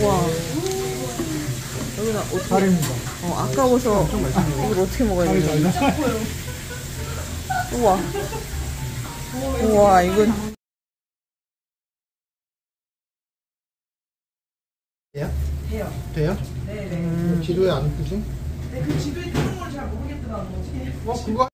우와. 여기다 어떻게, 다릅니다. 어, 아까워서 아, 이걸 어떻게 먹어야 아, 되지? 달라. 우와. 우와, 이건. 돼요? 돼요. 돼요? 네네. 지도에 안 뜨지? 네, 그 지도에 뜨는 걸 잘 모르겠더라고. 어, 그거